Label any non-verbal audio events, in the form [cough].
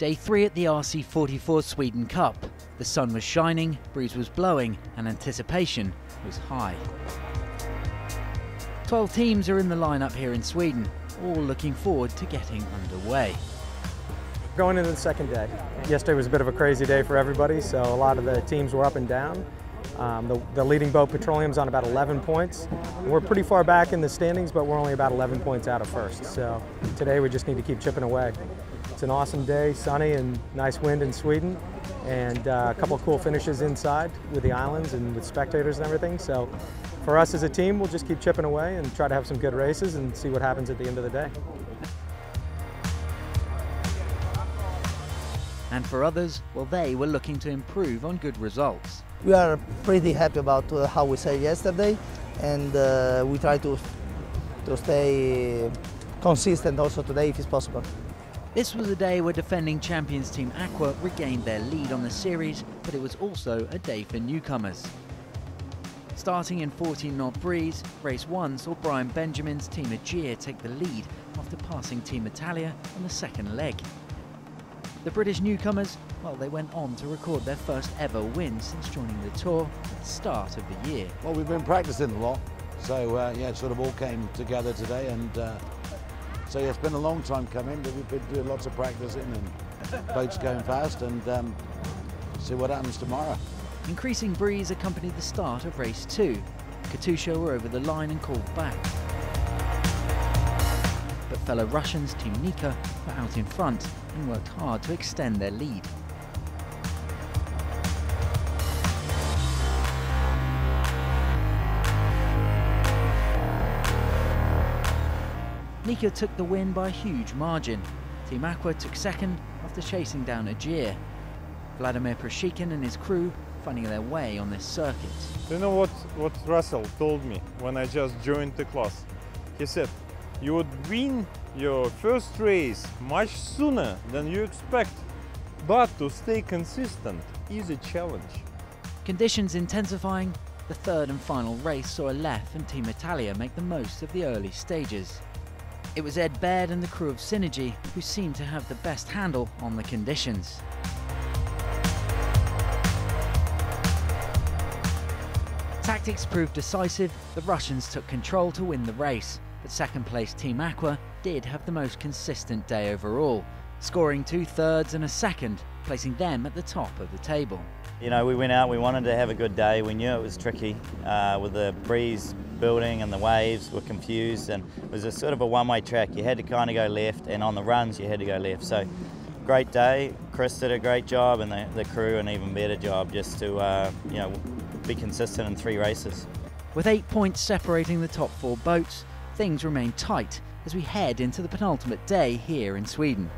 Day three at the RC44 Sweden Cup. The sun was shining, breeze was blowing, and anticipation was high. 12 teams are in the lineup here in Sweden, all looking forward to getting underway. Going into the second day. Yesterday was a bit of a crazy day for everybody, so a lot of the teams were up and down. Um, the, the, leading boat, Petroleum's on about 11 points. We're pretty far back in the standings, but we're only about 11 points out of first. So today we just need to keep chipping away. It's an awesome day, sunny and nice wind in Sweden, and uh, a couple cool finishes inside with the islands and with spectators and everything. So for us as a team, we'll just keep chipping away and try to have some good races and see what happens at the end of the day. And for others, well, they were looking to improve on good results. We are pretty happy about uh, how we said yesterday, and uh, we try to, to stay consistent also today if it's possible. This was a day where defending champions Team Aqua regained their lead on the series, but it was also a day for newcomers. Starting in 14 knot breeze, race 1 saw Brian Benjamin's Team Aegir take the lead after passing Team Italia on the second leg. The British newcomers, well, they went on to record their first ever win since joining the tour at the start of the year. Well, we've been practicing a lot, so uh, yeah, it sort of all came together today and uh, so yeah, it's been a long time coming, but we've been doing lots of practicing and [laughs] boats going fast and um, see what happens tomorrow. Increasing breeze accompanied the start of race two. Katusha were over the line and called back. Fellow Russians Team Nika were out in front and worked hard to extend their lead. Nika took the win by a huge margin. Team Aqua took second after chasing down Aegir. Vladimir Prosikhin and his crew finding their way on this circuit. You know what, what Russell told me when I just joined the class? He said, you would win your first race much sooner than you expect, but to stay consistent is a challenge. Conditions intensifying, the third and final race saw Aleph and Team Italia make the most of the early stages. It was Ed Baird and the crew of Synergy who seemed to have the best handle on the conditions. Tactics proved decisive, the Russians took control to win the race, but second place Team Aqua did have the most consistent day overall, scoring two thirds and a second, placing them at the top of the table. You know, we went out, we wanted to have a good day. We knew it was tricky uh, with the breeze building and the waves were confused and it was a sort of a one-way track. You had to kind of go left and on the runs you had to go left. So great day. Chris did a great job and the, the crew an even better job just to, uh, you know, be consistent in three races. With eight points separating the top four boats, things remain tight as we head into the penultimate day here in Sweden.